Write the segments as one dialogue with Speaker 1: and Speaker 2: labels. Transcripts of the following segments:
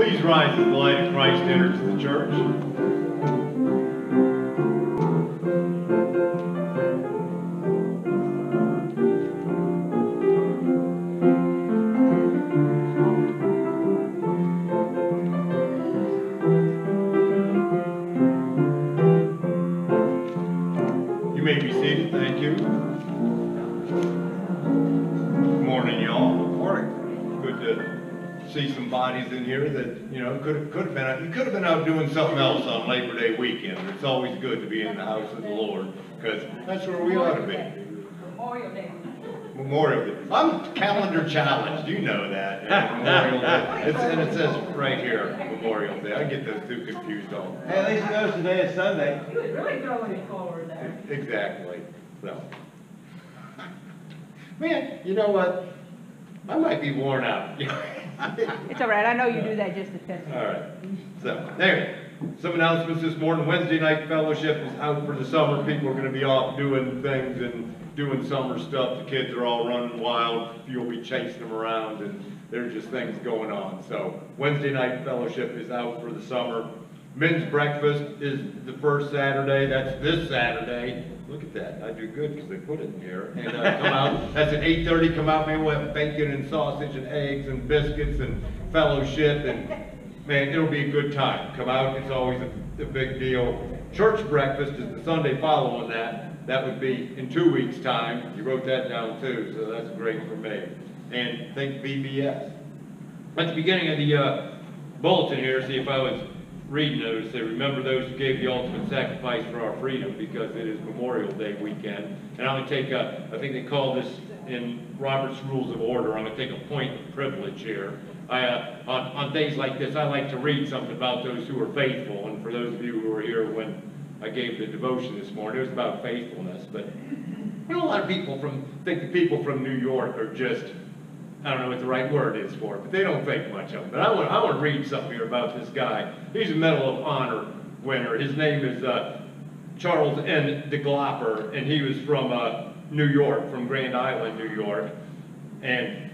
Speaker 1: Please rise as the light of Christ enters the church. See some bodies in here that, you know, could have, could have been, out- you could have been out doing something else on Labor Day weekend. It's always good to be in the house of the Lord, because that's where we ought to be.
Speaker 2: Memorial Day.
Speaker 1: Memorial Day. I'm calendar challenged, you know that. yeah, Memorial Day. It's, and it says right here, Memorial Day. I get those two confused all.
Speaker 3: Hey, at least he knows today is Sunday.
Speaker 2: He was really throwing it forward there.
Speaker 1: Exactly, so. Man, you know what? I might be worn out.
Speaker 4: It's all right, I know you do that just to test me.
Speaker 1: All right, so, anyway, some announcements this morning. Wednesday night fellowship is out for the summer. People are gonna be off doing things and doing summer stuff. The kids are all running wild. You'll be chasing them around and there's just things going on. So Wednesday night fellowship is out for the summer. Men's breakfast is the first Saturday. That's this Saturday. Look at that. I do good because they put it in here. And, uh, come out, that's at eight thirty. Come out, man, we'll have bacon and sausage and eggs and biscuits and fellowship and Man, it'll be a good time. Come out, it's always a, a big deal. Church breakfast is the Sunday following that. That would be in two weeks' time. You wrote that down too, so that's great for me. And think VBS. At the beginning of the, uh, bulletin here, see if I was reading those, say, remember those who gave the ultimate sacrifice for our freedom because it is Memorial Day weekend. And I'm gonna take a, I think they call this in Robert's Rules of Order, I'm gonna take a point of privilege here. I, uh, on, on days like this, I like to read something about those who are faithful, and for those of you who were here when I gave the devotion this morning, it was about faithfulness, but you know, a lot of people from, think the people from New York are just, I don't know what the right word is for it, but they don't think much of it. But I want, I want to read something here about this guy. He's a Medal of Honor winner. His name is, uh, Charles N. DeGlopper, and he was from, uh, New York, from Grand Island, New York. And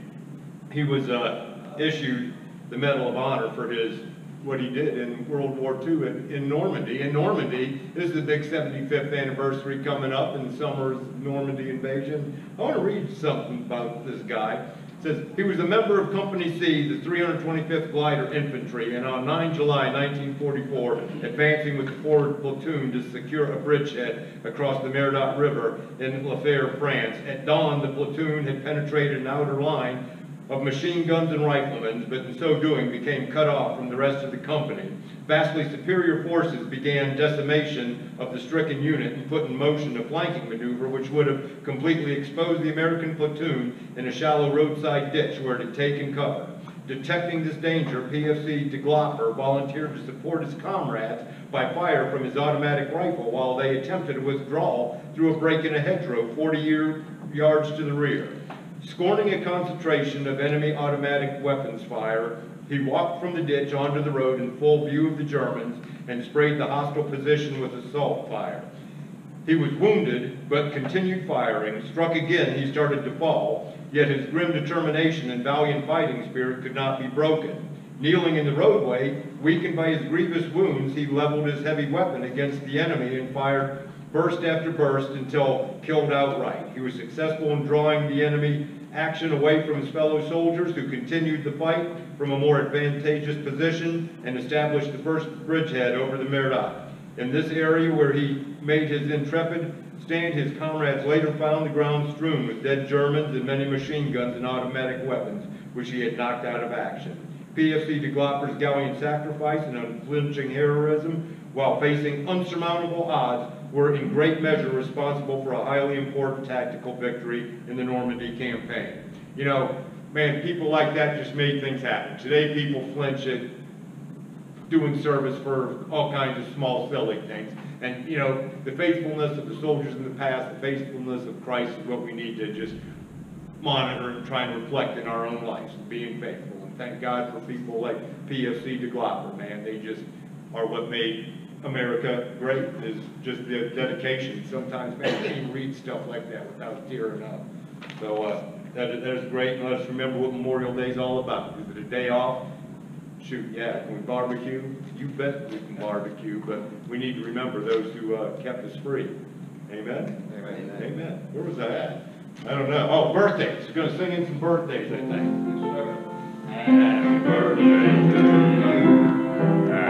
Speaker 1: he was, uh, issued the Medal of Honor for his, what he did in World War II in, in Normandy. In Normandy, this is the big 75th anniversary coming up in summer's Normandy invasion. I want to read something about this guy. Says, he was a member of Company C, the 325th Glider Infantry, and on 9 July 1944, advancing with the forward platoon to secure a bridgehead across the Merderet River in La Fière, France. At dawn, the platoon had penetrated an outer line of machine guns and riflemen, but in so doing became cut off from the rest of the company. Vastly superior forces began decimation of the stricken unit and put in motion a flanking maneuver which would have completely exposed the American platoon in a shallow roadside ditch where it had taken cover. Detecting this danger, PFC DeGlopper volunteered to support his comrades by fire from his automatic rifle while they attempted a withdrawal through a break in a hedgerow 40 year, yards to the rear. Scorning a concentration of enemy automatic weapons fire, he walked from the ditch onto the road in full view of the Germans and sprayed the hostile position with assault fire. He was wounded, but continued firing. Struck again, he started to fall, yet his grim determination and valiant fighting spirit could not be broken. Kneeling in the roadway, weakened by his grievous wounds, he leveled his heavy weapon against the enemy and fired burst after burst until killed outright. He was successful in drawing the enemy action away from his fellow soldiers who continued the fight from a more advantageous position and established the first bridgehead over the Merderet. In this area where he made his intrepid stand, his comrades later found the ground strewn with dead Germans and many machine guns and automatic weapons, which he had knocked out of action. PFC DeGlopper's gallant sacrifice and unflinching heroism, while facing unsurmountable odds, were in great measure responsible for a highly important tactical victory in the Normandy campaign. You know, man, people like that just made things happen. Today, people flinch at doing service for all kinds of small, silly things. And, you know, the faithfulness of the soldiers in the past, the faithfulness of Christ is what we need to just monitor and try and reflect in our own lives, being faithful. And thank God for people like PFC DeGlopper, man. They just are what made America great, is just the dedication. Sometimes, man, you can't read stuff like that without tearing up. So, uh, that, that is great, and let us remember what Memorial Day is all about. Is it a day off?
Speaker 5: Shoot, yeah, can we barbecue? You bet we can barbecue, but we need to remember those who, uh, kept us free. Amen?
Speaker 1: Amen.
Speaker 5: Amen. Where was that at? I don't know. Oh, birthdays. Gonna sing in some birthdays, I think. Happy birthday to you.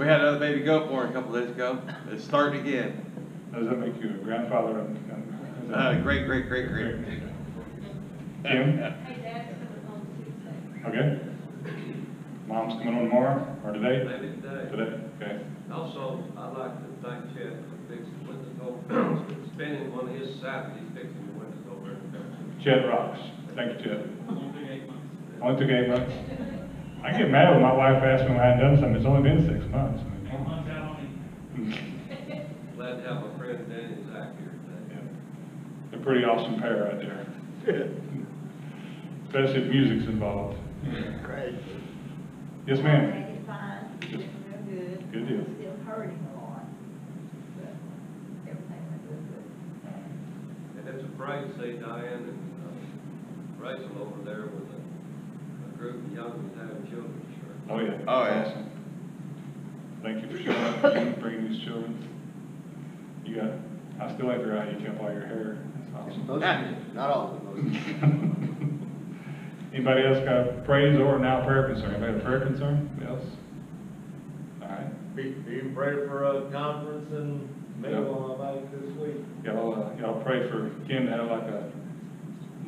Speaker 6: We had another baby go for a couple days ago. It's starting again.
Speaker 7: Does that make you a grandfather? of-
Speaker 6: Uh, great, great, great, great.
Speaker 7: Kim?
Speaker 2: Hey, Dad's coming home Tuesday.
Speaker 7: Okay. Mom's coming on tomorrow, or today?
Speaker 8: Maybe today.
Speaker 7: Today, okay.
Speaker 8: Also, I'd like to thank Chad for fixing the windows over, spending one of his Saturdays fixing the windows over in the
Speaker 7: Chet Rocks. Thank you, Chet. Only took eight months. I get mad when my wife asks me when I hadn't done something. It's only been six months.
Speaker 8: Glad to have a friend Danny and Zach here today.
Speaker 7: Yeah. They're a pretty awesome pair right there. Especially if music's involved.
Speaker 1: Great.
Speaker 7: Yes, ma'am.
Speaker 9: It's fine, good.
Speaker 7: Good deal.
Speaker 9: Still hurting a lot, but everything went real good.
Speaker 8: And it's a parade to see Diane and uh, Rachel over there with a, a group of young ones having children, sure.
Speaker 7: Oh, yeah.
Speaker 6: Oh, yeah.
Speaker 7: Awesome. Thank you for showing up and bringing these children. You got, I still ain't figure out how you kept all your hair. That's awesome.
Speaker 1: Most of them, not all of them,
Speaker 7: Anybody else got a praise or now prayer concern? Anybody have a prayer concern? Anybody else? All right.
Speaker 1: Be, be in prayer for a conference in Mayville, I think, this week.
Speaker 7: Y'all, uh, y'all pray for Kim to have like a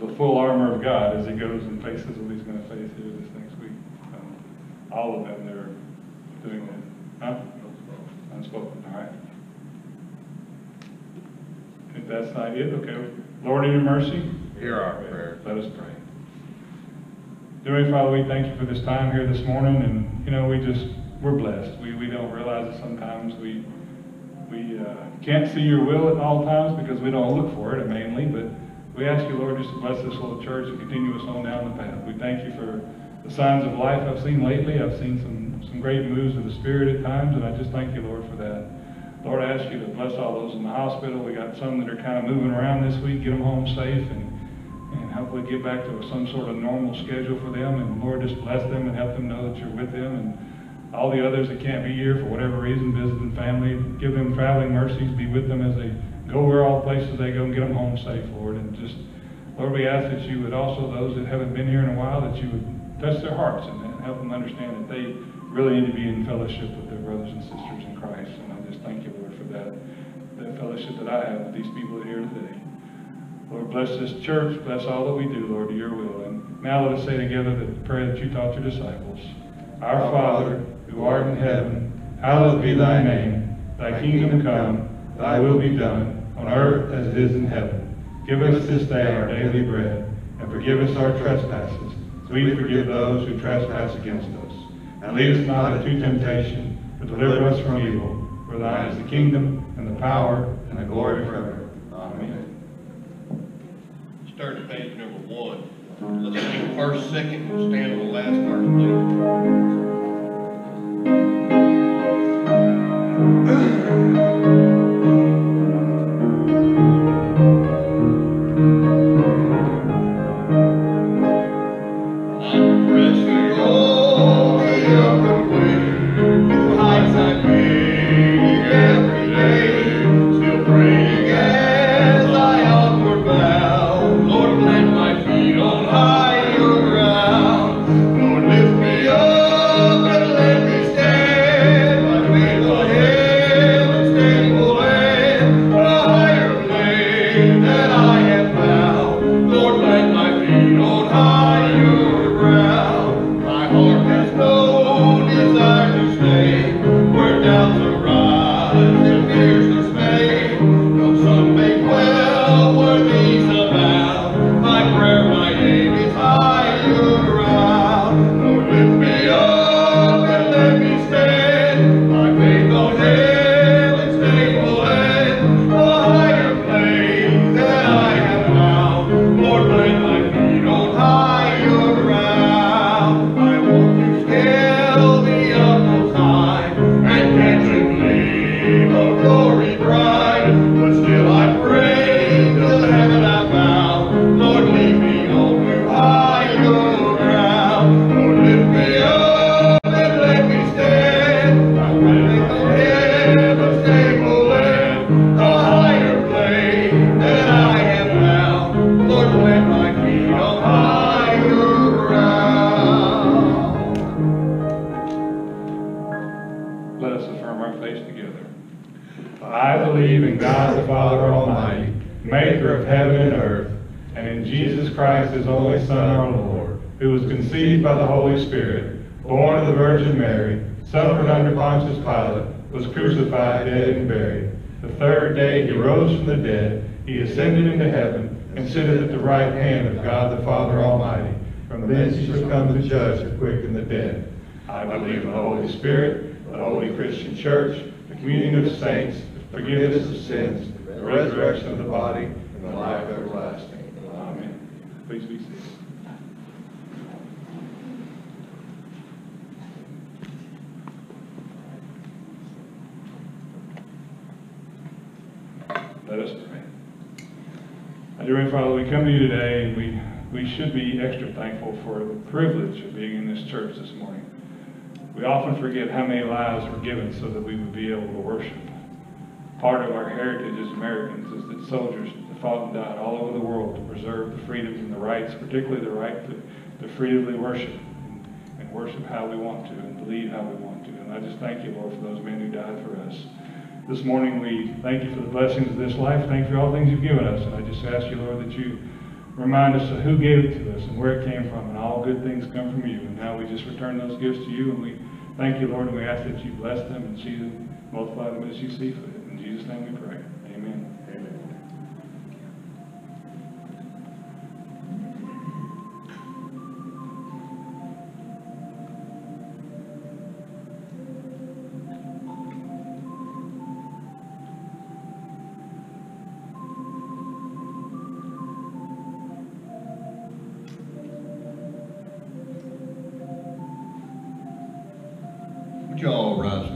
Speaker 7: the full armor of God as he goes and faces what he's gonna face here this next week. Um, All of them, they're doing it, huh? Unspoken, all right. If that's not it, okay. Lord, in your mercy,
Speaker 6: Hear our prayer.
Speaker 7: let us pray. Dear Father, we thank you for this time here this morning, and, you know, we just, we're blessed. We, we don't realize it sometimes. We, we uh, can't see your will at all times because we don't look for it mainly, but we ask you, Lord, just to bless this little church and continue us on down the path. We thank you for the signs of life I've seen lately. I've seen some, some great moves of the Spirit at times, and I just thank you, Lord, for that. Lord, I ask you to bless all those in the hospital. We got some that are kind of moving around this week, get them home safe, and, and hopefully get back to some sort of normal schedule for them. And Lord, just bless them and help them know that you're with them. And all the others that can't be here for whatever reason, visiting family, give them traveling mercies, be with them as they go where all the places they go and get them home safe, Lord. And just, Lord, we ask that you would also, those that haven't been here in a while, that you would touch their hearts and help them understand that they really need to be in fellowship with their brothers and sisters in Christ. And I just thank you, Lord, for that, that fellowship that I have with these people here today. Lord, bless this church, bless all that we do, Lord, to your will. And now let us say together the prayer that you taught your disciples. Our Father, who art in heaven, hallowed be thy name. Thy kingdom come, thy will be done, on earth as it is in heaven. Give us this day our daily bread, and forgive us our trespasses, as we forgive those who trespass against us. And lead us not into temptation, but deliver us from evil. For thine is the kingdom, and the power, and the glory forever. Amen.
Speaker 5: Start at page number one. Let's sing first, second, and stand on the last verse, please.
Speaker 7: his only Son, our Lord, who was conceived by the Holy Spirit, born of the Virgin Mary, suffered under Pontius Pilate, was crucified, dead, and buried. The third day he rose from the dead, he ascended into heaven, and sitteth at the right hand of God the Father Almighty. From thence he shall come to judge the quick and the dead. I believe in the Holy Spirit, the holy Christian church, the communion of saints, the forgiveness of sins, the resurrection of the body, and the life everlasting. Please be seated. Let us pray. Dear Father, we come to you today, and we, we should be extra thankful for the privilege of being in this church this morning. We often forget how many lives were given so that we would be able to worship. Part of our heritage as Americans is that soldiers fought and died all over the world to preserve the freedoms and the rights, particularly the right to, to freely worship and, worship how we want to and believe how we want to. And I just thank you, Lord, for those men who died for us. This morning we thank you for the blessings of this life. Thank you for all things you've given us. And I just ask you, Lord, that you remind us of who gave it to us and where it came from, and all good things come from you. And now we just return those gifts to you, and we thank you, Lord, and we ask that you bless them and see them, multiply them as you see fit. In Jesus' name we pray.
Speaker 10: You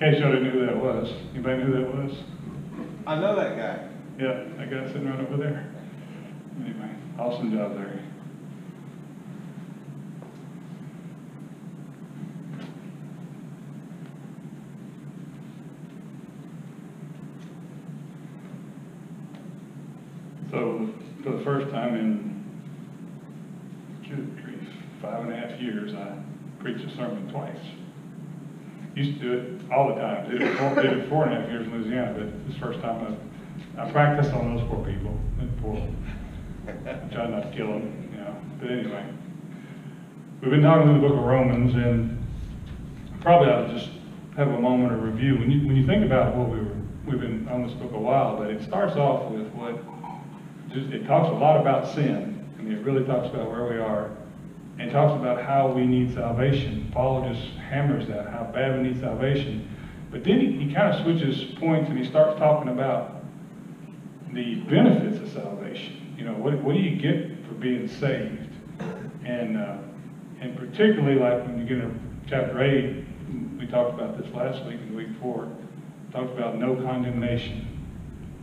Speaker 7: case y'all didn't know who that was, anybody know who that was?
Speaker 6: I know that guy.
Speaker 7: Yeah, that guy sitting right over there. Anyway, awesome job there. So, for the first time in, good grief, five and a half years, I preached a sermon twice. Used to do it all the time, did it four, did it four and a half years in Louisiana, but this first time I, I practiced on those poor people, poor, I tried not to kill them, you know, but anyway. We've been talking through the book of Romans, and probably I'll just have a moment of review. When you, when you think about what we were, we've been on this book a while, but it starts off with what, just, it talks a lot about sin. I mean, it really talks about where we are, and talks about how we need salvation. Paul just hammers that, how bad we need salvation. But then he, he kind of switches points and he starts talking about the benefits of salvation. You know, what, what do you get for being saved? And, uh, and particularly like when you get into chapter 8, we talked about this last week and the week before, talked about no condemnation.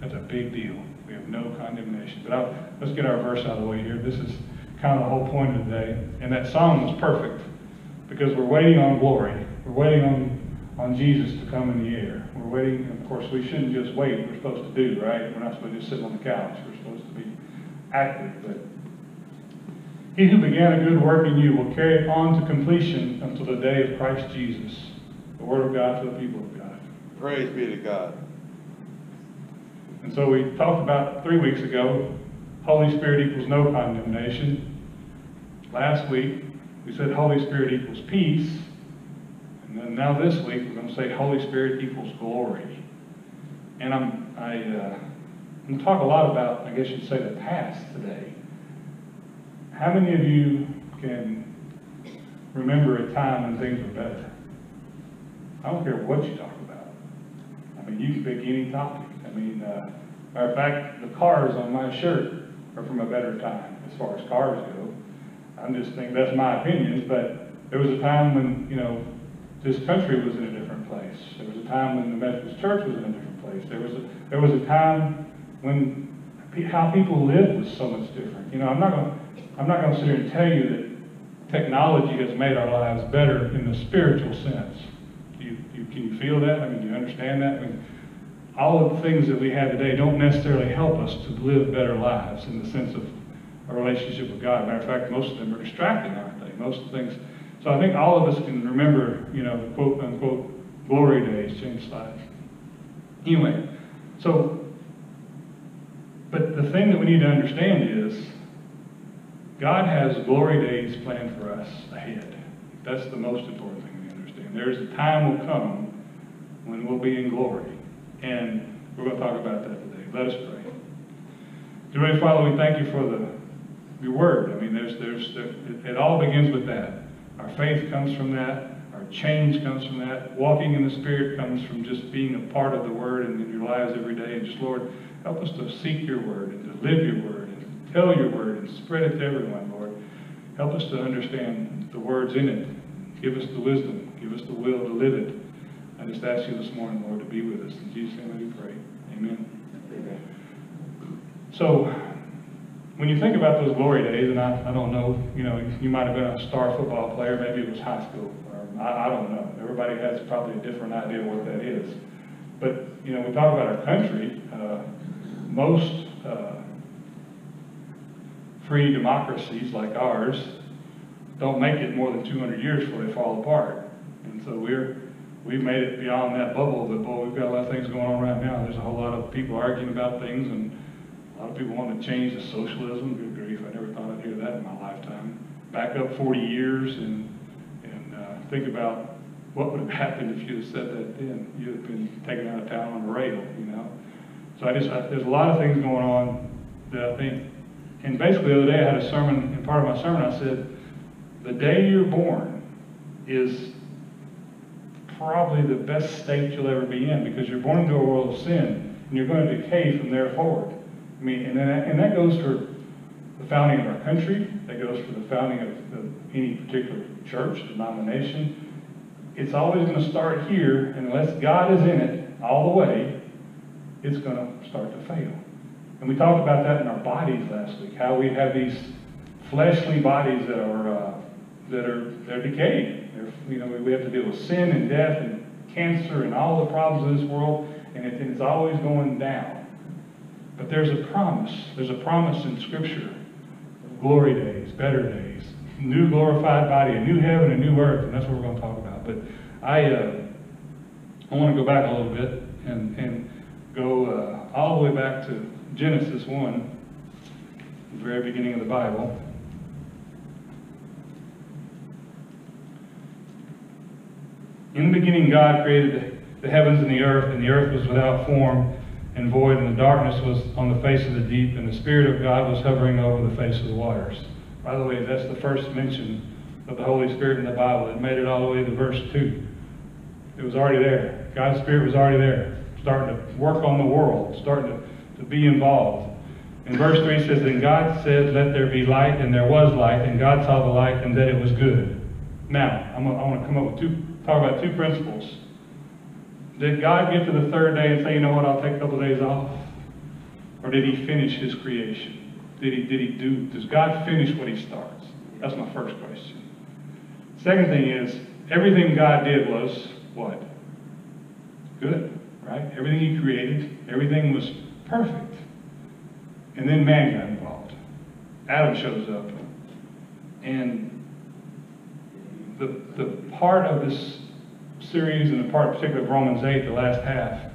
Speaker 7: That's a big deal. We have no condemnation. But I'll, let's get our verse out of the way here. This is kind of the whole point of the day. And that song was perfect because we're waiting on glory. We're waiting on, on Jesus to come in the air. We're waiting, and of course, we shouldn't just wait. We're supposed to do, right? We're not supposed to just sit on the couch. We're supposed to be active. But he who began a good work in you will carry it on to completion until the day of Christ Jesus. The word of God to the people of God.
Speaker 6: Praise be to God.
Speaker 7: And so we talked about three weeks ago, Holy Spirit equals no condemnation. Last week, we said Holy Spirit equals peace. And then now this week, we're going to say Holy Spirit equals glory. And I'm, I, uh, I'm going to talk a lot about, I guess you'd say, the past today. How many of you can remember a time when things were better? I don't care what you talk about. I mean, you can pick any topic. I mean, uh, matter of fact, the cars on my shirt are from a better time as far as cars go. I'm just thinking that's my opinion, but there was a time when, you know, this country was in a different place. There was a time when the Methodist Church was in a different place. There was a, there was a time when pe- how people lived was so much different. You know, I'm not going I'm not going to sit here and tell you that technology has made our lives better in the spiritual sense. Do you, you, can you feel that? I mean, do you understand that? I mean, all of the things that we have today don't necessarily help us to live better lives in the sense of a relationship with God. Matter of fact, most of them are distracting, aren't they? Most of the things. So I think all of us can remember, you know, the quote unquote glory days, change slides. Anyway, so, but the thing that we need to understand is God has glory days planned for us ahead. That's the most important thing we understand. There's a time will come when we'll be in glory. And we're going to talk about that today. Let us pray. Dear Heavenly Father, we thank you for the your word. I mean, there's, there's, there, it, it all begins with that. Our faith comes from that. Our change comes from that. Walking in the Spirit comes from just being a part of the word and in your lives every day. And just, Lord, help us to seek your word and to live your word and tell your word and spread it to everyone, Lord. Help us to understand the words in it. Give us the wisdom. Give us the will to live it. Just ask you this morning, Lord, to be with us. In Jesus' name do pray. Amen. Amen. So, when you think about those glory days, and I, I don't know, you know, you might have been a star football player, maybe it was high school, or I, I don't know. Everybody has probably a different idea what that is. But, you know, we talk about our country, uh, most uh, free democracies like ours don't make it more than 200 years before they fall apart. And so we're, we've made it beyond that bubble, but boy, we've got a lot of things going on right now. There's a whole lot of people arguing about things and a lot of people want to change to socialism. Good grief, I never thought I'd hear that in my lifetime. Back up 40 years and, and uh, think about what would have happened if you'd have said that then. You'd have been taken out of town on a rail, you know. So I just, I, there's a lot of things going on that I think, and basically the other day I had a sermon, and part of my sermon I said, the day you're born is probably the best state you'll ever be in because you're born into a world of sin and you're going to decay from there forward. I mean, and that, and that goes for the founding of our country. That goes for the founding of, any particular church, denomination. it's always gonna start here, and unless God is in it all the way, it's gonna start to fail. And we talked about that in our bodies last week, how we have these fleshly bodies that are, uh, that are, they're decaying. They're, you know, we have to deal with sin and death and cancer and all the problems of this world, and it, it's always going down. But there's a promise. There's a promise in Scripture of glory days, better days, new glorified body, a new heaven, a new earth, and that's what we're going to talk about. But I, uh, I want to go back a little bit and, and go uh, all the way back to Genesis 1, the very beginning of the Bible. In the beginning, God created the heavens and the earth, and the earth was without form and void, and the darkness was on the face of the deep, and the Spirit of God was hovering over the face of the waters. By the way, that's the first mention of the Holy Spirit in the Bible. It made it all the way to verse 2. It was already there. God's Spirit was already there, starting to work on the world, starting to, to be involved. In verse 3 it says, Then God said, Let there be light, and there was light, and God saw the light, and that it was good. Now, I'm I want to come up with two, talk about two principles. Did God get to the third day and say, you know what, I'll take a couple of days off? Or did he finish his creation? Did he, did he do, does God finish what he starts? That's my first question. Second thing is, everything God did was what? Good, right? Everything he created, everything was perfect. And then man got involved. Adam shows up. And the, the part of this series and the part particularly of Romans 8, the last half,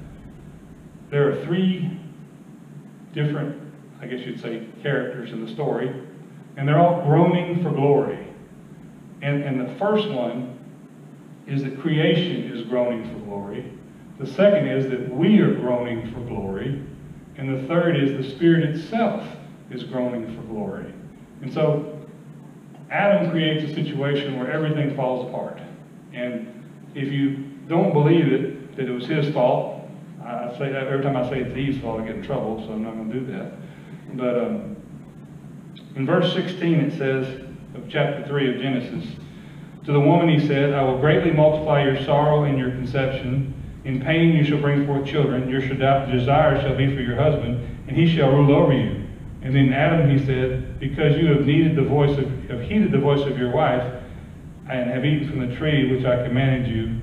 Speaker 7: there are three different, I guess you'd say, characters in the story, and they're all groaning for glory. And, and the first one is that creation is groaning for glory. The second is that we are groaning for glory. And the third is the Spirit itself is groaning for glory. And so Adam creates a situation where everything falls apart. And if you don't believe it, that it was his fault, I say that every time I say it's Eve's fault, I get in trouble, so I'm not going to do that. But um, in verse 16 it says, of chapter 3 of Genesis, To the woman he said, I will greatly multiply your sorrow and your conception. In pain you shall bring forth children. Your desire shall be for your husband, and he shall rule over you. And then Adam he said, Because you have needed the voice of, have heeded the voice of your wife, and have eaten from the tree which I commanded you,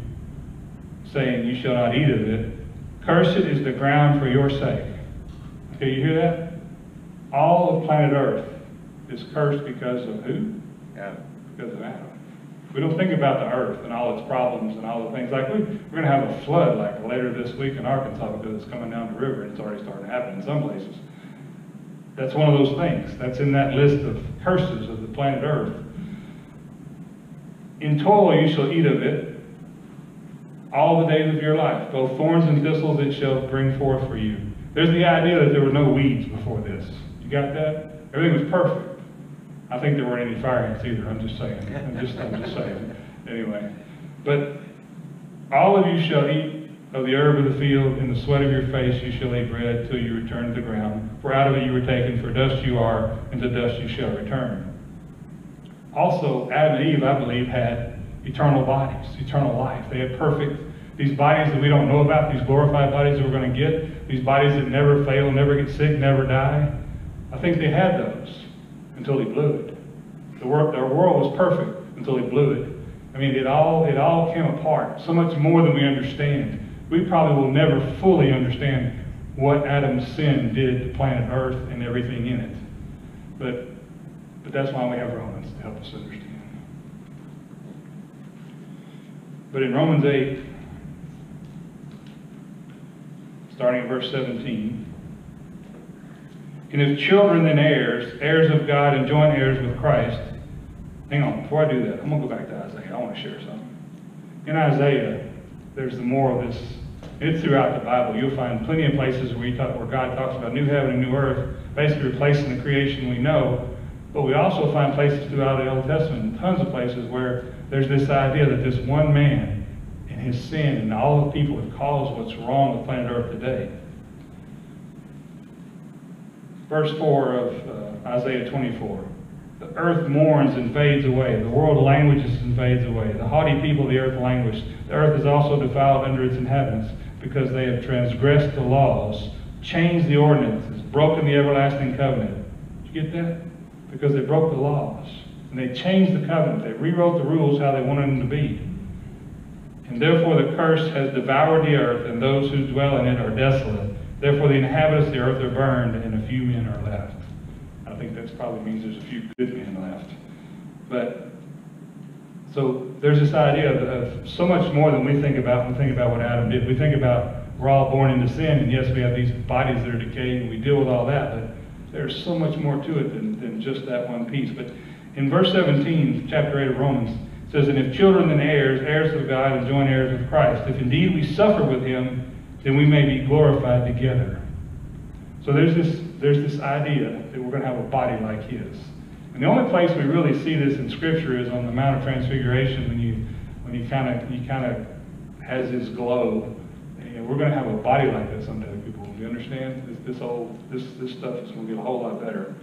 Speaker 7: saying, You shall not eat of it. Cursed is the ground for your sake. Okay, you hear that? All of planet Earth is cursed because of who?
Speaker 6: Adam.
Speaker 7: Because of Adam. We don't think about the earth and all its problems and all the things. Like, we, we're going to have a flood like later this week in Arkansas because it's coming down the river and it's already starting to happen in some places. That's one of those things. That's in that list of curses of the planet Earth. In toil you shall eat of it all the days of your life. Both thorns and thistles it shall bring forth for you. There's the idea that there were no weeds before this. You got that? Everything was perfect. I think there weren't any fire ants either. I'm just saying. I'm just, I'm just saying. Anyway, but all of you shall eat of the herb of the field, in the sweat of your face you shall eat bread till you return to the ground. For out of it you were taken, for dust you are, and to dust you shall return. Also, Adam and Eve, I believe, had eternal bodies, eternal life. They had perfect, these bodies that we don't know about, these glorified bodies that we're going to get, these bodies that never fail, never get sick, never die. I think they had those until he blew it. The world, their world was perfect until he blew it. I mean, it all, it all came apart, so much more than we understand. We probably will never fully understand what Adam's sin did to planet Earth and everything in it. But, but that's why we have Romans to help us understand. But in Romans 8, starting at verse 17, and if children then heirs, heirs of God and joint heirs with Christ, hang on, before I do that, I'm going to go back to Isaiah. I want to share something. In Isaiah, there's the more of this. It's throughout the Bible. You'll find plenty of places where, talk, where God talks about new heaven and new earth, basically replacing the creation we know. But we also find places throughout the Old Testament, tons of places where there's this idea that this one man and his sin and all the people have caused what's wrong with planet Earth today. Verse 4 of uh, Isaiah 24. The earth mourns and fades away. The world languishes and fades away. The haughty people of the earth languish. The earth is also defiled under its inhabitants, because they have transgressed the laws, changed the ordinances, broken the everlasting covenant. Did you get that? Because they broke the laws. And they changed the covenant. They rewrote the rules how they wanted them to be. And therefore the curse has devoured the earth, and those who dwell in it are desolate. Therefore the inhabitants of the earth are burned, and a few men are left. I think that probably means there's a few good men left. But, so there's this idea of, of so much more than we think about when we think about what Adam did. We think about we're all born into sin, and yes, we have these bodies that are decaying, and we deal with all that, but there's so much more to it than, than just that one piece. But in verse 17, chapter 8 of Romans, it says, And if children then heirs, heirs of God, and joint heirs with Christ, if indeed we suffer with him, then we may be glorified together. So there's this, there's this idea that we're going to have a body like his. And the only place we really see this in Scripture is on the Mount of Transfiguration when you, when he kind of, he kind of has his glow. And we're going to have a body like that someday, people. Do you understand? This, this old, this, this stuff is going to get a whole lot better.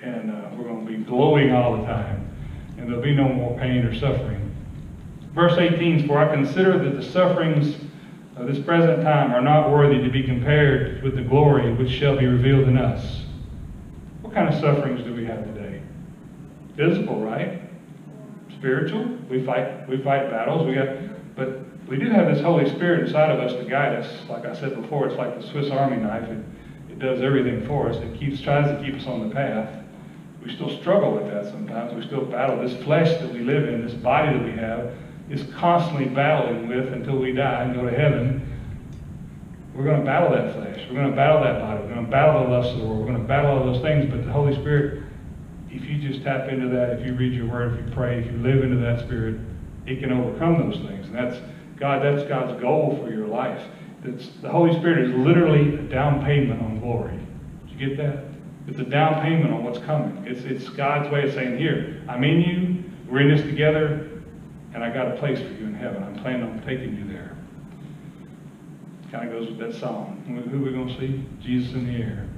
Speaker 7: And uh, we're going to be glowing all the time. And there'll be no more pain or suffering. Verse 18, For I consider that the sufferings of this present time are not worthy to be compared with the glory which shall be revealed in us. What kind of sufferings do we have today? Physical, right? Spiritual. We fight we fight battles. We got but we do have this Holy Spirit inside of us to guide us. Like I said before, it's like the Swiss Army knife. It, it does everything for us. It keeps tries to keep us on the path. We still struggle with that sometimes. We still battle. This flesh that we live in, this body that we have, is constantly battling with until we die and go to heaven. We're going to battle that flesh. We're going to battle that body. We're going to battle the lust of the world. We're going to battle all those things. But the Holy Spirit, if you just tap into that, if you read your word, if you pray, if you live into that Spirit, it can overcome those things. And that's God. That's God's goal for your life. It's, the Holy Spirit is literally a down payment on glory. Did you get that? It's a down payment on what's coming. It's, it's God's way of saying, here, I'm in you. We're in this together and I got a place for you in heaven. I'm planning on taking you there. Kind of goes with that song. Who are we going to see? Jesus in the air.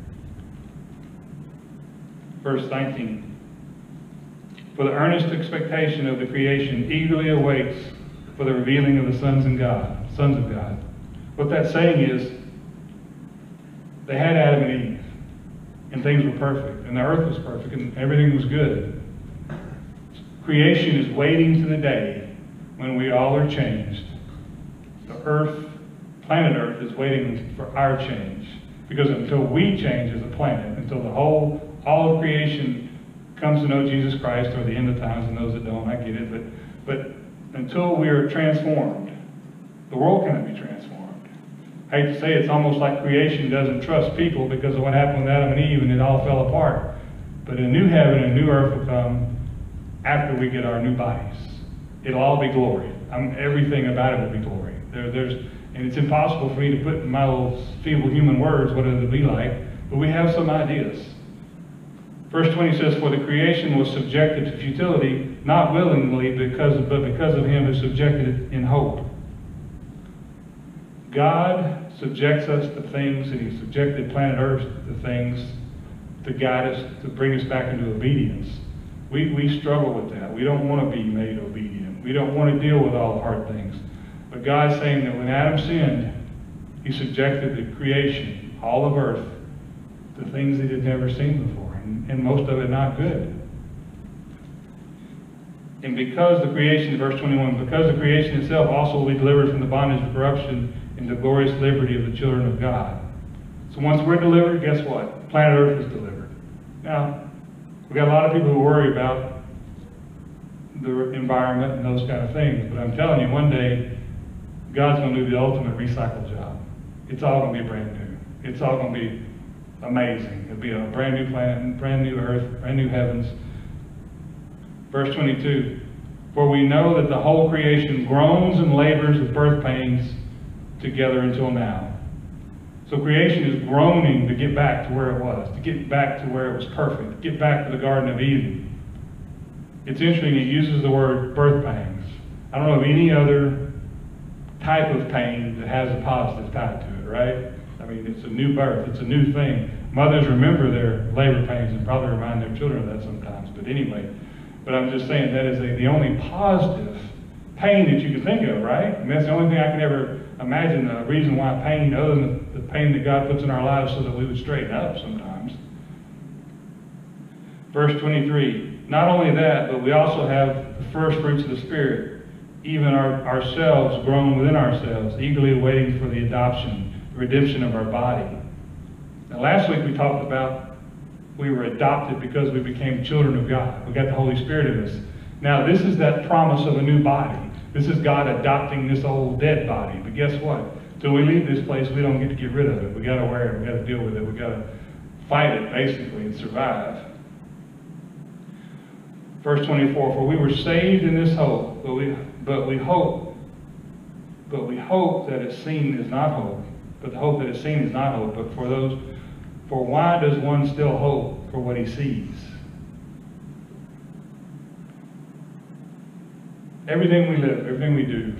Speaker 7: Verse 19. For the earnest expectation of the creation eagerly awaits for the revealing of the sons and God, sons of God. What that's saying is, they had Adam and Eve, and things were perfect, and the earth was perfect, and everything was good. Creation is waiting to the day when we all are changed. The earth, planet earth, is waiting for our change. Because until we change as a planet, until the whole, all of creation comes to know Jesus Christ, or the end of times, and those that don't, I get it, but, but until we are transformed, the world cannot be transformed. I hate to say it's almost like creation doesn't trust people because of what happened with Adam and Eve, and it all fell apart. But a new heaven and a new earth will come after we get our new bodies. It'll all be glory. I'm, everything about it will be glory. There, there's, and it's impossible for me to put in my little feeble human words what it'll be like, but we have some ideas. Verse 20 says, For the creation was subjected to futility, not willingly, because of, but because of him who subjected it in hope. God subjects us to things, and he subjected planet Earth to things to guide us, to bring us back into obedience. We, we struggle with that. We don't want to be made obedient. We don't want to deal with all the hard things. But God's saying that when Adam sinned, he subjected the creation, all of earth, to things that he'd never seen before, and, most of it not good. And because the creation, verse 21, because the creation itself also will be delivered from the bondage of corruption into glorious liberty of the children of God. So once we're delivered, guess what? Planet Earth is delivered. Now, we've got a lot of people who worry about the environment and those kind of things, but I'm telling you, one day, God's going to do the ultimate recycle job. It's all going to be brand new. It's all going to be amazing. It'll be a brand new planet, brand new earth, brand new heavens. Verse 22, For we know that the whole creation groans and labors with birth pains together until now. So creation is groaning to get back to where it was, to get back to where it was perfect, to get back to the Garden of Eden. It's interesting, it uses the word birth pains. I don't know of any other type of pain that has a positive tied to it, right? I mean, it's a new birth, it's a new thing. mothers remember their labor pains and probably remind their children of that sometimes, but anyway. But I'm just saying that is a, the only positive pain that you can think of, right? I mean, that's the only thing I can ever imagine, a reason why pain, other than the pain that God puts in our lives so that we would straighten up sometimes. Verse 23, not only that, but we also have the first fruits of the Spirit, even our, ourselves grown within ourselves, eagerly waiting for the adoption, the redemption of our body. Now, last week we talked about we were adopted because we became children of God. We got the Holy Spirit in us. Now, this is that promise of a new body. This is God adopting this old dead body. But guess what? Till we leave this place, we don't get to get rid of it. We got to wear it. We got to deal with it. We got to fight it, basically, and survive. Verse 24, for we were saved in this hope, but we, but we hope, but we hope that is seen is not hope, but the hope that is seen is not hope, but for those, for why does one still hope for what he sees? Everything we live, everything we do,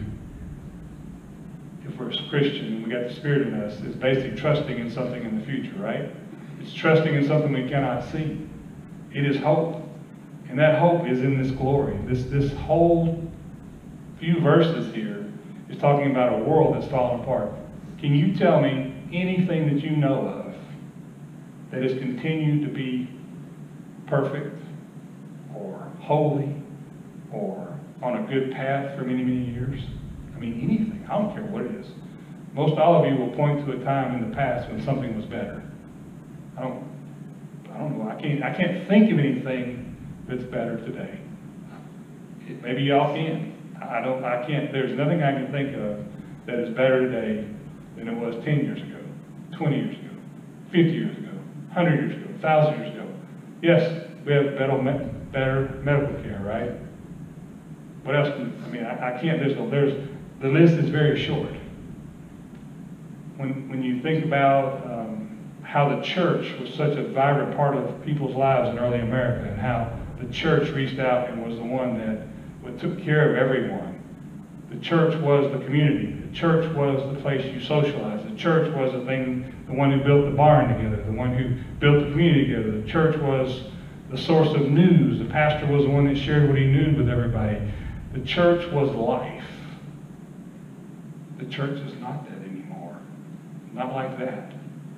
Speaker 7: if we're a Christian and we got the Spirit in us, is basically trusting in something in the future, right? It's trusting in something we cannot see. It is hope. And that hope is in this glory. This, this whole few verses here is talking about a world that's fallen apart. Can you tell me anything that you know of that has continued to be perfect or holy or on a good path for many, many years? I mean, anything. I don't care what it is. Most all of you will point to a time in the past when something was better. I don't, I don't know. I can't, I can't think of anything that's better today. Maybe y'all can. I don't, I can't, there's nothing I can think of that is better today than it was 10 years ago, 20 years ago, 50 years ago, 100 years ago, 1,000 years ago. Yes, we have better, better medical care, right? What else? can- I mean, I, I can't, there's, there's, the list is very short. When, when you think about um, how the church was such a vibrant part of people's lives in early America and how the church reached out and was the one that took care of everyone. The church was the community. The church was the place you socialized. The church was the thing, the one who built the barn together, the one who built the community together. The church was the source of news. The pastor was the one that shared what he knew with everybody. The church was life. The church is not that anymore. Not like that.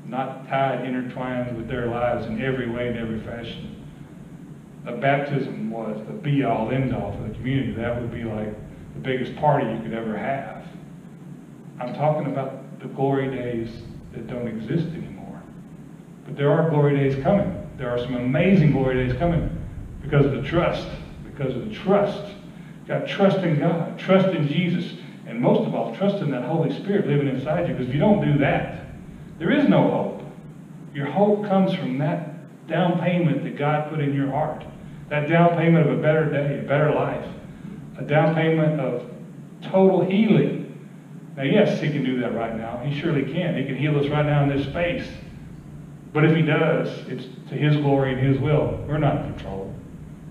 Speaker 7: Not tied, intertwined with their lives in every way and every fashion. The baptism was the be-all, end-all for the community. That would be like the biggest party you could ever have. I'm talking about the glory days that don't exist anymore. But there are glory days coming. There are some amazing glory days coming because of the trust. Because of the trust. Got trust in God, trust in Jesus, and most of all, trust in that Holy Spirit living inside you. Because if you don't do that, there is no hope. Your hope comes from that down payment that God put in your heart. That down payment of a better day, a better life. A down payment of total healing. Now, yes, He can do that right now. He surely can. He can heal us right now in this space. But if He does, it's to His glory and His will. We're not in control.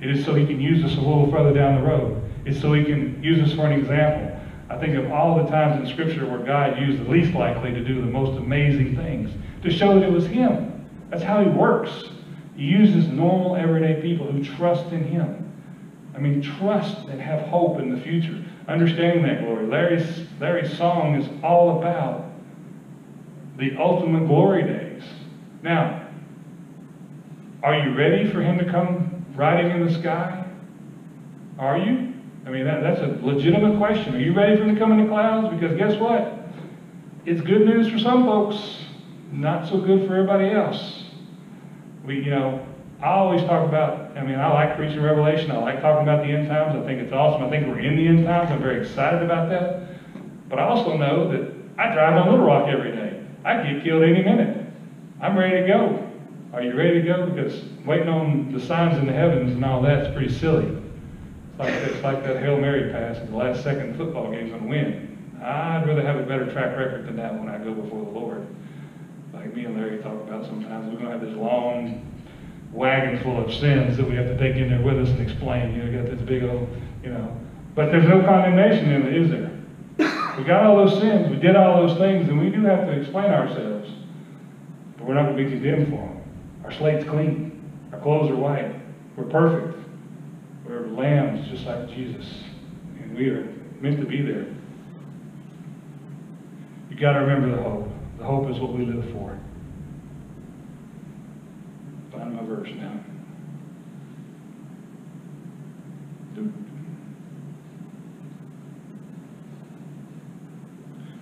Speaker 7: It is so He can use us a little further down the road. It's so He can use us for an example. I think of all the times in Scripture where God used the least likely to do the most amazing things to show that it was Him. That's how He works. He uses normal, everyday people who trust in Him. I mean, trust and have hope in the future. Understanding that glory. Larry's, Larry's song is all about the ultimate glory days. Now, are you ready for Him to come riding in the sky? Are you? I mean, that, that's a legitimate question. Are you ready for Him to come in the clouds? Because guess what? It's good news for some folks, not so good for everybody else. We, you know, I always talk about, I mean, I like preaching Revelation. I like talking about the end times. I think it's awesome. I think we're in the end times. I'm very excited about that. But I also know that I drive on Little Rock every day. I get killed any minute. I'm ready to go. Are you ready to go? Because waiting on the signs in the heavens and all that's pretty silly. It's like, it's like that Hail Mary pass at the last second football game's going to win. I'd rather have a better track record than that when I go before the Lord. Like me and Larry talk about sometimes, we're going to have this long wagon full of sins that we have to take in there with us and explain. You know, got this big old, you know. But there's no condemnation in it, is there? We got all those sins, we did all those things, and we do have to explain ourselves. But we're not going to be condemned for them. Our slate's clean. Our clothes are white. We're perfect. We're lambs just like Jesus. And we are meant to be there. You got to remember the hope. The hope is what we live for. Verse now.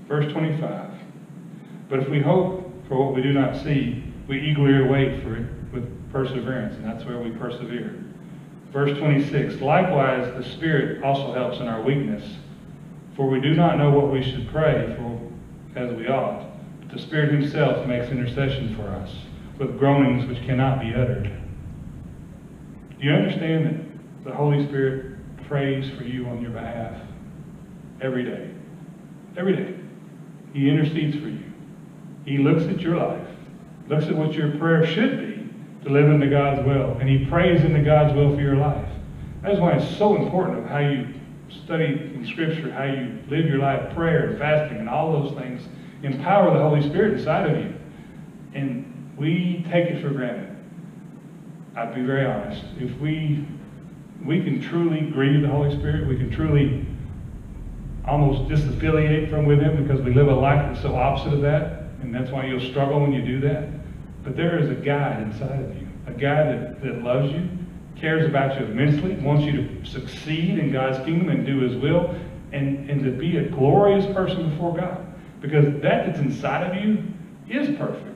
Speaker 7: Verse 25. But if we hope for what we do not see, we eagerly wait for it with perseverance, and that's where we persevere. Verse 26. Likewise, the Spirit also helps in our weakness, for we do not know what we should pray for as we ought. But the Spirit Himself makes intercession for us with groanings which cannot be uttered. Do you understand that the Holy Spirit prays for you on your behalf every day? Every day. He intercedes for you. He looks at your life, looks at what your prayer should be to live into God's will, and He prays into God's will for your life. That's why it's so important of how you study in Scripture, how you live your life, prayer and fasting and all those things empower the Holy Spirit inside of you. And we take it for granted. I'd be very honest. If we we can truly grieve the Holy Spirit, we can truly almost disaffiliate from with Him because we live a life that's so opposite of that, and that's why you'll struggle when you do that. But there is a guide inside of you, a guide that, that loves you, cares about you immensely, wants you to succeed in God's kingdom and do His will, and, and to be a glorious person before God. Because that that's inside of you is perfect.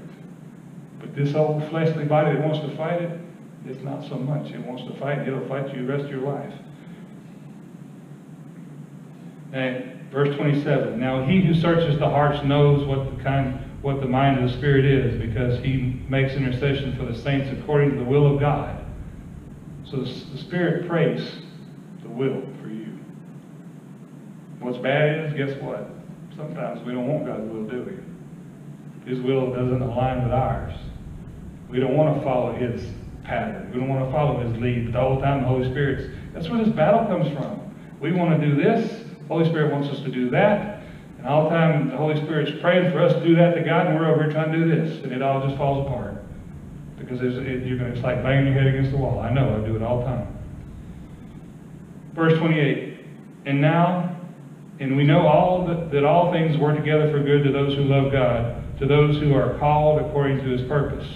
Speaker 7: This old fleshly body that wants to fight it, it's not so much. It wants to fight, it'll fight you the rest of your life. And verse 27, now he who searches the hearts knows what the kind what the mind of the Spirit is, because he makes intercession for the saints according to the will of God. So the Spirit prays the will for you. What's bad is, guess what? Sometimes we don't want God's will, do we? His will doesn't align with ours. We don't want to follow his pattern. We don't want to follow his lead. But the whole time the Holy Spirit's, that's where this battle comes from. We want to do this. Holy Spirit wants us to do that. And all the time the Holy Spirit's praying for us to do that to God, and we're over here trying to do this. And it all just falls apart. Because it's, it, you're gonna, it's like banging your head against the wall. I know, I do it all the time. Verse 28. And now, and we know all that all things work together for good to those who love God, to those who are called according to his purpose.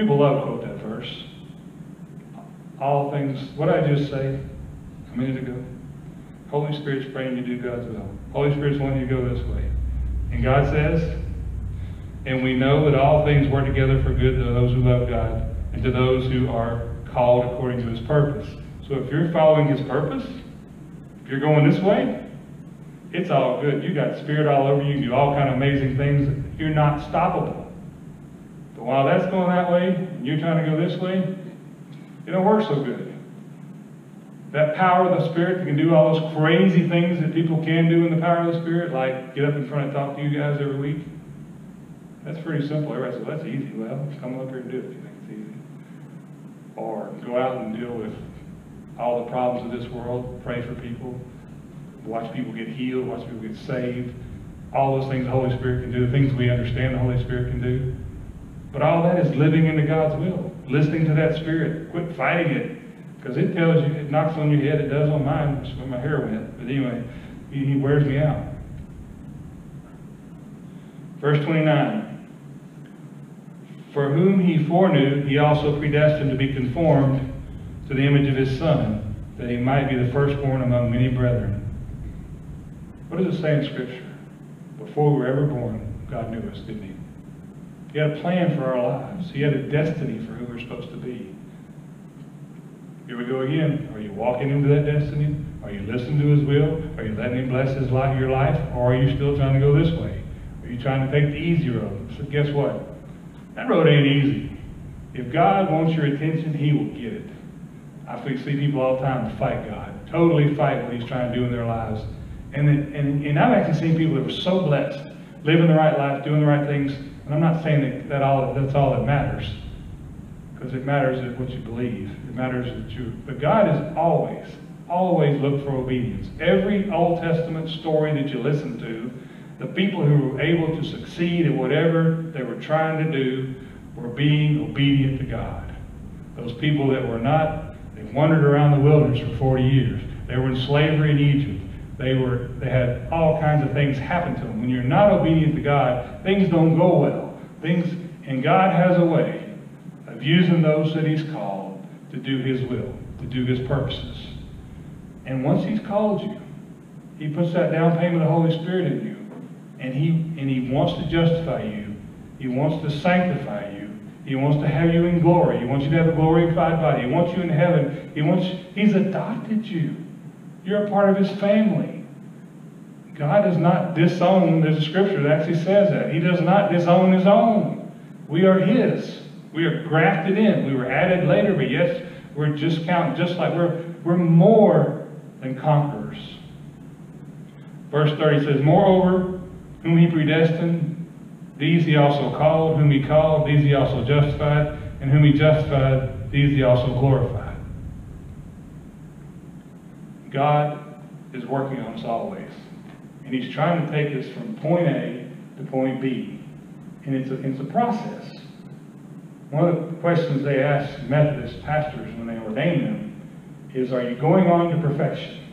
Speaker 7: People love to quote that verse. All things, what I just say a minute ago? Holy Spirit's praying you do God's will. Holy Spirit's wanting you to go this way. And God says, and we know that all things work together for good to those who love God and to those who are called according to his purpose. So if you're following his purpose, if you're going this way, it's all good. You got spirit all over you. You do all kind of amazing things. You're not stoppable. While that's going that way, and you're trying to go this way, it don't work so good. That power of the Spirit that can do all those crazy things that people can do in the power of the Spirit, like get up in front and talk to you guys every week, that's pretty simple. Everybody says, well, that's easy. Well, come up here and do it if you think it's easy. Or go out and deal with all the problems of this world, pray for people, watch people get healed, watch people get saved. All those things the Holy Spirit can do, the things we understand the Holy Spirit can do. But all that is living into God's will, listening to that Spirit. Quit fighting it. Because it tells you, it knocks on your head, it does on mine, it's when my hair went. But anyway, he, he wears me out. Verse 29. For whom he foreknew, he also predestined to be conformed to the image of his Son, that he might be the firstborn among many brethren. What does it say in Scripture? Before we were ever born, God knew us, didn't he? He had a plan for our lives. He had a destiny for who we're supposed to be. Here we go again. Are you walking into that destiny? Are you listening to his will? Are you letting him bless his life, your life? Or are you still trying to go this way? Are you trying to take the easy road? So guess what? That road ain't easy. If God wants your attention, he will get it. I see people all the time fight God, totally fight what he's trying to do in their lives. And, then, and, and I've actually seen people that were so blessed, living the right life, doing the right things. And I'm not saying that, that all, that's all that matters, because it matters what you believe. It matters that you, but God is always, always look for obedience. Every Old Testament story that you listen to, the people who were able to succeed at whatever they were trying to do were being obedient to God. Those people that were not, they wandered around the wilderness for 40 years. They were in slavery in Egypt. They were, they had all kinds of things happen to them. When you're not obedient to God, things don't go well. Things, and God has a way of using those that He's called to do His will, to do His purposes. And once He's called you, He puts that down payment of the Holy Spirit in you, and He and He wants to justify you. He wants to sanctify you. He wants to have you in glory. He wants you to have a glorified body. He wants you in heaven. He wants. He's adopted you. You're a part of His family. God does not disown. There's a scripture that actually says that. He does not disown His own. We are His. We are grafted in. We were added later, but yes, we're just counted, just like we're we're more than conquerors. Verse 30 says, Moreover, whom he predestined, these he also called, whom he called, these he also justified, and whom he justified, these he also glorified. God is working on us always. And he's trying to take us from point A to point B. And it's a, it's a process. One of the questions they ask Methodist pastors when they ordain them is, are you going on to perfection?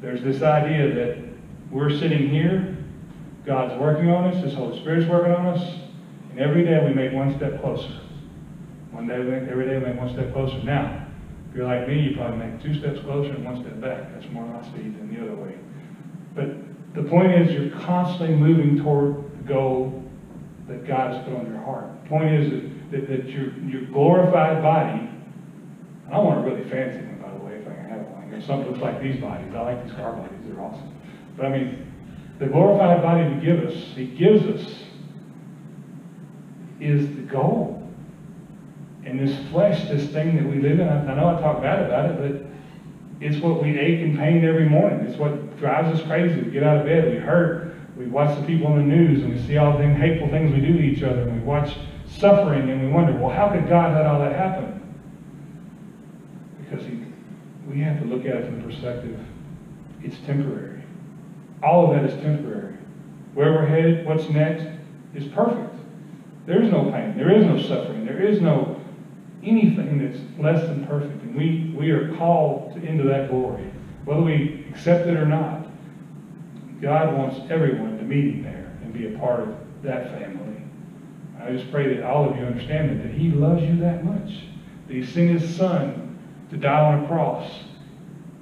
Speaker 7: There's this idea that we're sitting here, God's working on us, His Holy Spirit's working on us, and every day we make one step closer. One day, every day we make one step closer. Now, if you're like me, you probably make two steps closer and one step back. That's more my speed than the other way. But the point is, you're constantly moving toward the goal that God has put on your heart. The point is that, that, that your, your glorified body, I don't want a really fancy one, by the way, if I can have one. You know, Some looks like these bodies. I like these car bodies. They're awesome. But I mean, the glorified body to give us, He gives us, is the goal. And this flesh, this thing that we live in, I I know I talk bad about it, but it's what we ache and pain every morning. It's what drives us crazy. We get out of bed, we hurt, we watch the people in the news, and we see all the hateful things we do to each other, and we watch suffering, and we wonder, well, how could God let all that happen? Because he, we have to look at it from the perspective, it's temporary. All of that is temporary. Where we're headed, what's next, is perfect. There is no pain. There is no suffering. There is no anything that's less than perfect. And we, we are called to, into that glory, whether we accept it or not. God wants everyone to meet Him there and be a part of that family. I just pray that all of you understand that, that He loves you that much. That He sent His Son to die on a cross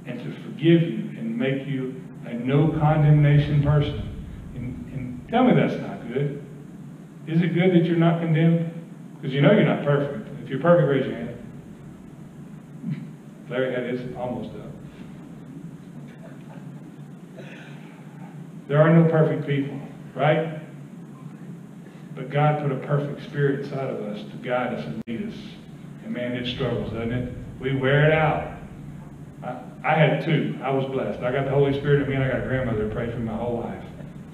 Speaker 7: and to forgive you and make you a no condemnation person. And, and tell me that's not good. Is it good that you're not condemned? Because you know you're not perfect. You're perfect, raise your hand. Larry had his almost up. There are no perfect people, right? But God put a perfect spirit inside of us to guide us and lead us. And man, it struggles, doesn't it? We wear it out. I, I had two. I was blessed. I got the Holy Spirit in me, and I got a grandmother that prayed for me my whole life.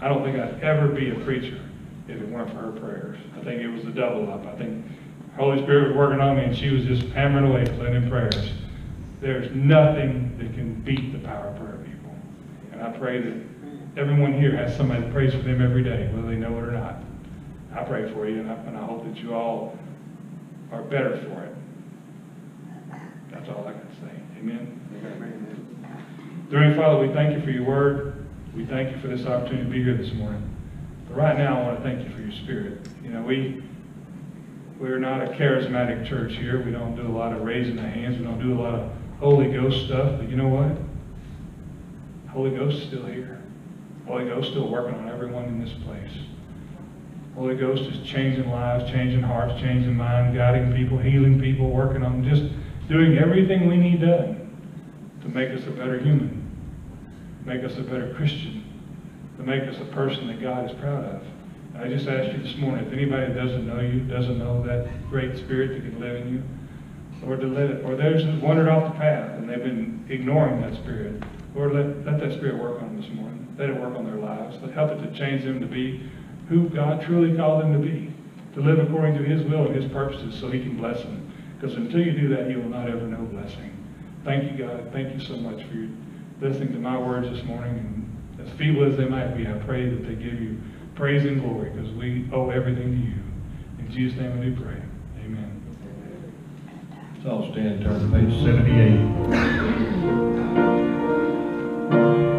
Speaker 7: I don't think I'd ever be a preacher if it weren't for her prayers. I think it was the double up. I think Holy Spirit was working on me, and she was just hammering away, sending prayers. There's nothing that can beat the power of prayer, people. And I pray that everyone here has somebody that prays for them every day, whether they know it or not. I pray for you, and I, and I hope that you all are better for it. That's all I can say. Amen. Dear Father, we thank you for your word. We thank you for this opportunity to be here this morning. But right now, I want to thank you for your spirit. You know, we we're not a charismatic church here. We don't do a lot of raising the hands. We don't do a lot of Holy Ghost stuff. But you know what? Holy Ghost is still here. Holy Ghost is still working on everyone in this place. Holy Ghost is changing lives, changing hearts, changing minds, guiding people, healing people, working on just doing everything we need done to make us a better human, make us a better Christian, to make us a person that God is proud of. I just ask you this morning, if anybody doesn't know you, doesn't know that great spirit that can live in you, or to let it, or there's wandered off the path and they've been ignoring that spirit, Lord, let, let that spirit work on them this morning. Let it work on their lives. Let help it to change them to be who God truly called them to be, to live according to His will and His purposes so He can bless them. Because until you do that, you will not ever know blessing. Thank you, God. Thank you so much for listening to my words this morning. And as feeble as they might be, I pray that they give you praise and glory because we owe everything to you. In
Speaker 5: Jesus' name we do pray. Amen.
Speaker 11: Let's all stand turn to page
Speaker 5: 78.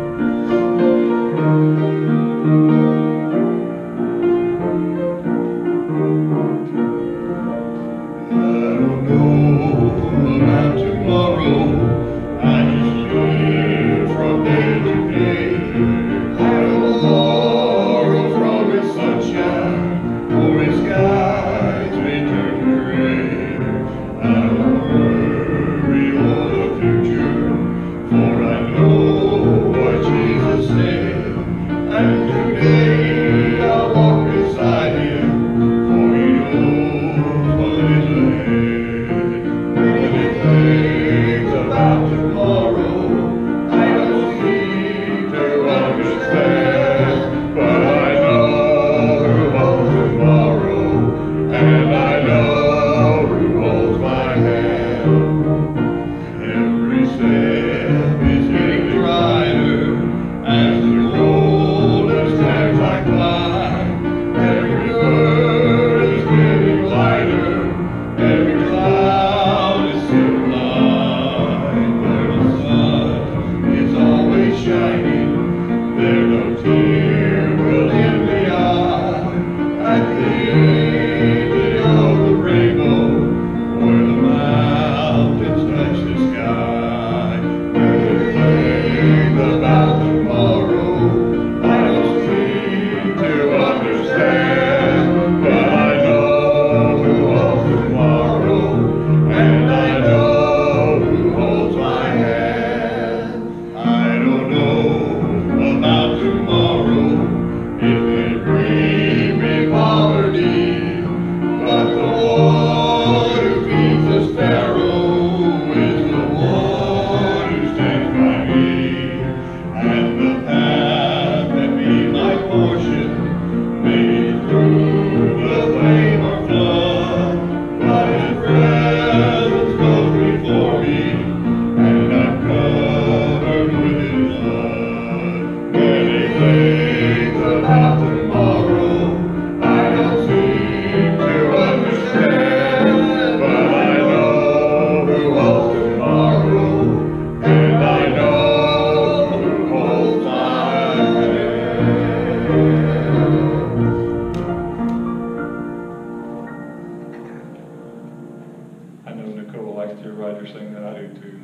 Speaker 5: too.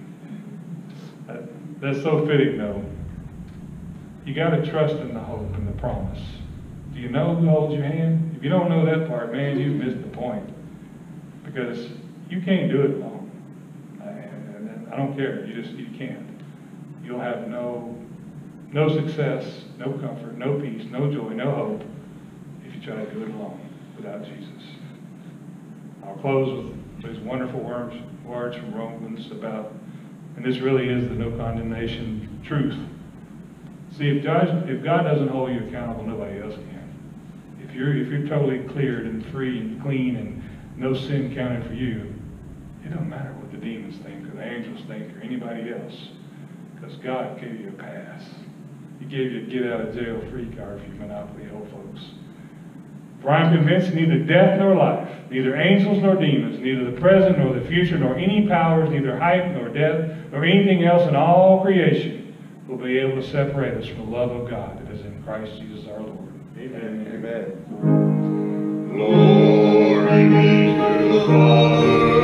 Speaker 5: That- That's so fitting though. You gotta trust in the hope and the promise. Do you know who holds your hand? If you don't know that part, man, you've missed the point. Because you can't do it alone. And I don't care, you just, you can't. You'll have no, no success, no comfort, no peace, no joy, no hope if you try to do it alone without Jesus. I'll close with these wonderful words, words from Romans about, and this really is the no condemnation truth. See, if God, if God doesn't hold you accountable, nobody else can. If you're, if you're totally cleared and free and clean and no sin counted for you, it don't matter what the demons think or the angels think or anybody else, because God gave you a pass. He gave you a get out of jail free card for you Monopoly old folks. For I am convinced neither death nor life, neither angels nor demons, neither the present nor the future, nor any powers, neither height nor depth, nor anything else in all creation will be able to separate us from the love of God that is in Christ Jesus our Lord.
Speaker 6: Amen.
Speaker 12: Glory be to the Father,